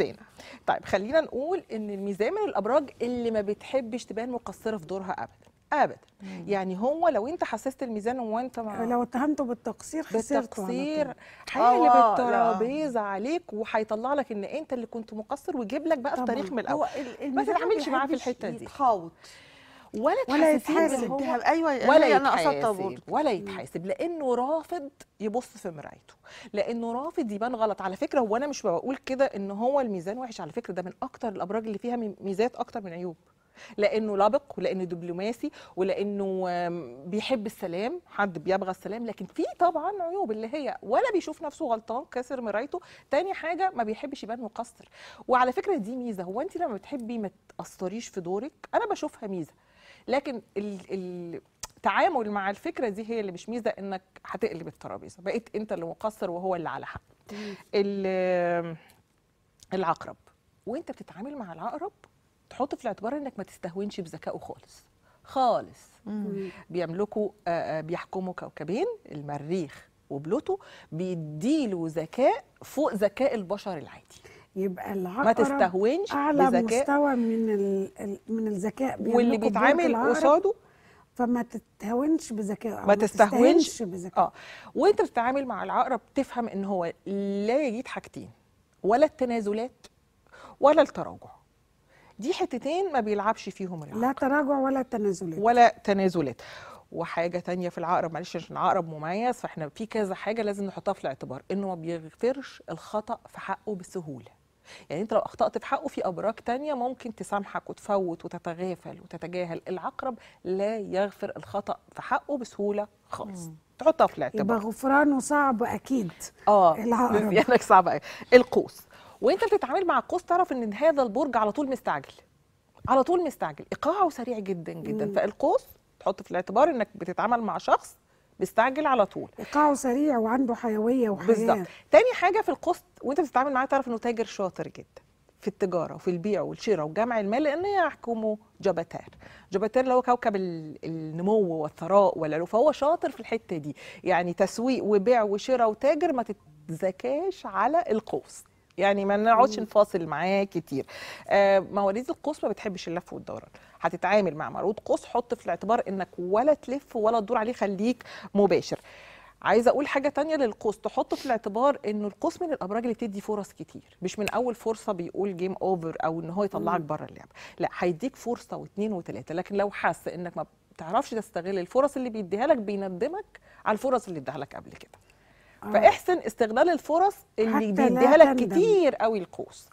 الميزان طيب خلينا نقول إن الميزان من الأبراج اللي ما بتحبش تبان مقصرة في دورها ابدا ابدا يعني هو لو أنت حسست الميزان وأنت مع لو اتهمته بالتقصير خسرته بالتقصير. هيقلب آه،. الترابيزه عليك وهيطلع لك إن أنت اللي كنت مقصر ويجيب لك بقى طبعاً. التاريخ من الأول الميزان تتعاملش معاه في الحتة دي. يتخاوط ولا ولا يتحاسب. أيوه ولا أنا برضه ولا يتحاسب لأنه رافض يبص في مرايته. لأنه رافض يبان غلط. على فكرة هو أنا مش بقول كده إن هو الميزان وحش. على فكرة ده من أكتر الأبراج اللي فيها مي- ميزات أكتر من عيوب. لأنه لبق ولأنه دبلوماسي ولأنه بيحب السلام. حد بيبغى السلام. لكن في طبعا عيوب اللي هي ولا بيشوف نفسه غلطان كسر مرايته. تاني حاجة ما بيحبش يبان مقصر. وعلى فكرة دي ميزة. هو أنت لما بتحبي ما تقصريش في دورك. أنا بشوفها ميزة. لكن ال ال التعامل مع الفكرة دي هي اللي مش ميزة إنك هتقلب الترابيزة. بقيت أنت اللي مقصر وهو اللي على حق. ال- العقرب. وأنت بتتعامل مع العقرب تحط في الاعتبار إنك ما تستهونش بذكائه خالص. خالص. بيملكوا آه، آه، بيحكموا كوكبين المريخ وبلوتو بيديله ذكاء فوق ذكاء البشر العادي. يبقى العقرب ما تستهونش أعلى بذكاء. مستوى من من الذكاء واللي بيتعامل قصاده فما تتهونش بذكائه ما تستهونش بذكائه آه. وانت بتتعامل مع العقرب تفهم إن هو لا يجيد حاجتين ولا التنازلات ولا التراجع. دي حتتين ما بيلعبش فيهم العقرب. لا تراجع ولا تنازلات. ولا تنازلات. وحاجة تانية في العقرب معلش عشان العقرب مميز فإحنا في كذا حاجة لازم نحطها في الاعتبار انه ما بيغفرش الخطأ في حقه بسهولة. يعني انت لو أخطأت في حقه في أبراج تانية ممكن تسامحك وتفوت وتتغافل وتتجاهل. العقرب لا يغفر الخطأ في حقه بسهولة خالص. تحطها في الاعتبار. يبقى غفرانه صعب أكيد. آه العقرب. يعني صعبة قوي القوس. وانت بتتعامل مع القوس تعرف إن هذا البرج على طول مستعجل. على طول مستعجل. إيقاعه سريع جدا جدا. فالقوس تحط في الاعتبار إنك بتتعامل مع شخص مستعجل على طول. ايقاعه سريع وعنده حيوية وحياة. بالظبط. تاني حاجة في القوس وانت بتتعامل معاه تعرف إنه تاجر شاطر جدا في التجارة وفي البيع والشراء وجمع المال لأن يحكمه Jupiter. Jupiter اللي هو كوكب ال- النمو والثراء والعلو فهو شاطر في الحتة دي. يعني تسويق وبيع وشراء وتاجر ما تتزكاش على القوس يعني ما نقعدش نفاصل معاه كتير. آه مواليد القوس ما بتحبش اللف والدوران. هتتعامل مع مولود قوس حط في الاعتبار إنك ولا تلف ولا تدور عليه خليك مباشر. عايزة أقول حاجة تانية للقوس تحط في الاعتبار انه القوس من الأبراج اللي بتدي فرص كتير. مش من أول فرصة بيقول game over أو إن هو يطلعك بره اللعبة. لا هيديك فرصة واثنين وثلاثه لكن لو حس إنك ما بتعرفش تستغل الفرص اللي بيديها لك بيندمك على الفرص اللي اداها لك قبل كده. فاحسن استغلال الفرص اللي بيديها لك. كتير قوي القوس